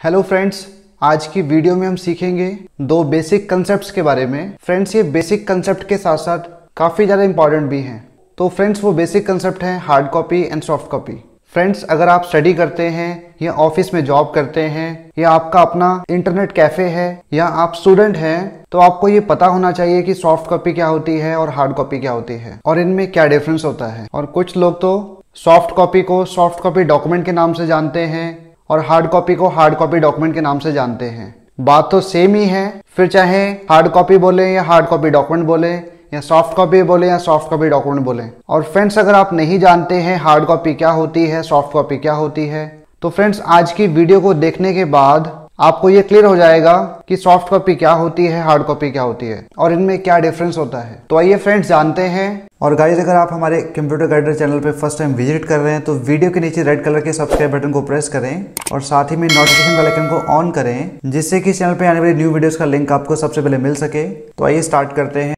Hello friends आज की video में हम सीखेंगे दो बेसिक कंसेप्ट के बारे में। फ्रेंड्स ये बेसिक कंसेप्ट के साथ साथ काफ़ी ज़्यादा इंपॉर्टेंट भी हैं। तो फ्रेंड्स वो बेसिक कंसेप्ट है hard copy and soft copy friends अगर आप स्टडी करते हैं या ऑफ़िस में जॉब करते हैं या आपका अपना इंटरनेट कैफ़े है या आप स्टूडेंट हैं तो आपको ये पता होना चाहिए कि सॉफ्ट कॉपी क्या होती है और हार्ड कॉपी क्या होती है और इनमें क्या डिफरेंस होता है। और कुछ लोग तो सॉफ्ट कॉपी को सॉफ्ट कॉपी डॉक्यूमेंट के नाम से जानते हैं और हार्ड कॉपी को हार्ड कॉपी डॉक्यूमेंट के नाम से जानते हैं। बात तो सेम ही है, फिर चाहे हार्ड कॉपी बोले या हार्ड कॉपी डॉक्यूमेंट बोले, या सॉफ्ट कॉपी बोले या सॉफ्ट कॉपी डॉक्यूमेंट बोले। और फ्रेंड्स अगर आप नहीं जानते हैं हार्ड कॉपी क्या होती है सॉफ्ट कॉपी क्या होती है तो फ्रेंड्स आज की वीडियो को देखने के बाद आपको ये क्लियर हो जाएगा कि सॉफ्ट कॉपी क्या होती है हार्ड कॉपी क्या होती है और इनमें क्या डिफरेंस होता है। तो आइए फ्रेंड्स जानते हैं। और गाइज़ अगर आप हमारे कंप्यूटर गाइडर चैनल पे फ़र्स्ट टाइम विज़िट कर रहे हैं तो वीडियो के नीचे रेड कलर के सब्सक्राइब बटन को प्रेस करें और साथ ही में नोटिफिकेशन बेल आइकन को ऑन करें, जिससे कि चैनल पर आने वाली न्यू वीडियोस का लिंक आपको सबसे पहले मिल सके। तो आइए स्टार्ट करते हैं।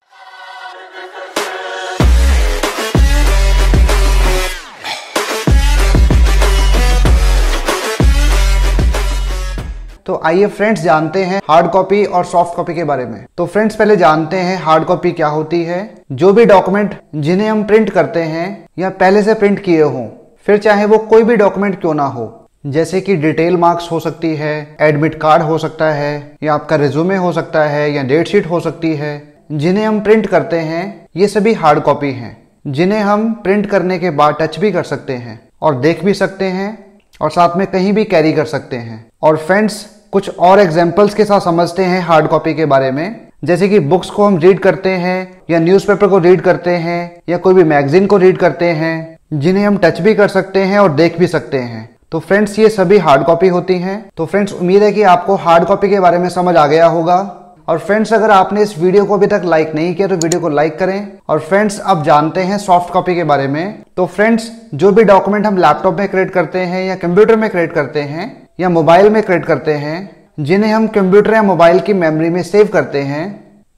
तो आइए फ्रेंड्स जानते हैं हार्ड कॉपी और सॉफ्ट कॉपी के बारे में। तो फ्रेंड्स पहले जानते हैं हार्ड कॉपी क्या होती है। जो भी डॉक्यूमेंट जिन्हें हम प्रिंट करते हैं या पहले से प्रिंट किए हों, फिर चाहे वो कोई भी डॉक्यूमेंट क्यों ना हो। जैसे कि डिटेल मार्क्स हो सकती है एडमिट कार्ड हो सकता है, या आपका रिज्यूमे हो सकता है, या डेट शीट हो सकती है। जिन्हें हम प्रिंट करते हैं, ये सभी हार्ड कॉपी हैं। जिन्हें हम प्रिंट करने के बाद टच भी कर सकते हैं और देख भी सकते हैं और साथ में कहीं भी कैरी कर सकते हैं। और फ्रेंड्स कुछ और एग्जाम्पल्स के साथ समझते हैं हार्ड कॉपी के बारे में। जैसे कि बुक्स को हम रीड करते हैं, या न्यूज़पेपर को रीड करते हैं, या कोई भी मैगजीन को रीड करते हैं, जिन्हें हम टच भी कर सकते हैं और देख भी सकते हैं। तो फ्रेंड्स ये सभी हार्ड कॉपी होती हैं। तो फ्रेंड्स उम्मीद है कि आपको हार्ड कॉपी के बारे में समझ आ गया होगा। और फ्रेंड्स अगर आपने इस वीडियो को अभी तक लाइक नहीं किया तो वीडियो को लाइक करें। और फ्रेंड्स अब जानते हैं सॉफ्ट कॉपी के बारे में। तो फ्रेंड्स जो भी डॉक्यूमेंट हम लैपटॉप में क्रिएट करते हैं, या कंप्यूटर में क्रिएट करते हैं या मोबाइल में क्रिएट करते हैं, जिन्हें हम कंप्यूटर या मोबाइल की मेमोरी में सेव करते हैं,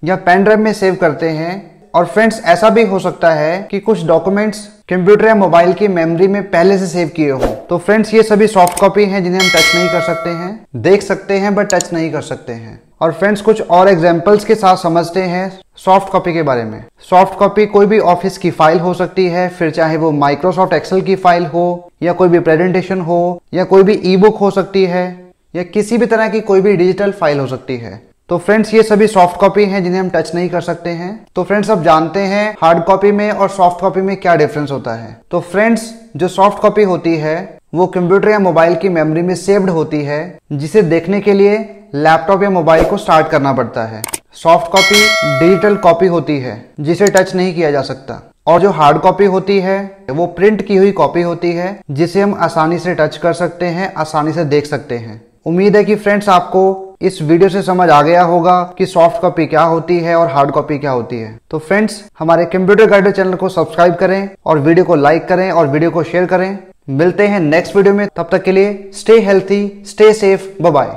या पेन ड्राइव में सेव करते हैं और फ्रेंड्स ऐसा भी हो सकता है कि कुछ डॉक्यूमेंट्स कंप्यूटर या मोबाइल की मेमोरी में पहले से सेव किए हो। तो फ्रेंड्स ये सभी सॉफ्ट कॉपी हैं जिन्हें हम टच नहीं कर सकते हैं। देख सकते हैं बट टच नहीं कर सकते हैं। और फ्रेंड्स कुछ और एग्जाम्पल्स के साथ समझते हैं सॉफ्ट कॉपी के बारे में। सॉफ्ट कॉपी कोई भी ऑफ़िस की फ़ाइल हो सकती है, फिर चाहे वो माइक्रोसॉफ्ट एक्सेल की फ़ाइल हो, या कोई भी प्रेजेंटेशन हो, या कोई भी ई बुक हो सकती है, या किसी भी तरह की कोई भी डिजिटल फ़ाइल हो सकती है। तो फ्रेंड्स ये सभी सॉफ्ट कॉपी हैं, जिन्हें हम टच नहीं कर सकते हैं। तो फ्रेंड्स आप जानते हैं हार्ड कॉपी में और सॉफ्ट कॉपी में क्या डिफरेंस होता है। तो फ्रेंड्स जो सॉफ्ट कॉपी होती है, वो कंप्यूटर या मोबाइल की मेमोरी में सेव्ड होती है, जिसे देखने के लिए लैपटॉप या मोबाइल को स्टार्ट करना पड़ता है। सॉफ्ट कॉपी डिजिटल कॉपी होती है, जिसे टच नहीं किया जा सकता। और जो हार्ड कॉपी होती है, वो प्रिंट की हुई कॉपी होती है, जिसे हम आसानी से टच कर सकते हैं, आसानी से देख सकते हैं। उम्मीद है कि फ्रेंड्स आपको इस वीडियो से समझ आ गया होगा कि सॉफ्ट कॉपी क्या होती है और हार्ड कॉपी क्या होती है। तो फ्रेंड्स हमारे कंप्यूटर गाइडर चैनल को सब्सक्राइब करें और वीडियो को लाइक करें और वीडियो को शेयर करें। मिलते हैं नेक्स्ट वीडियो में। तब तक के लिए stay healthy stay safe bye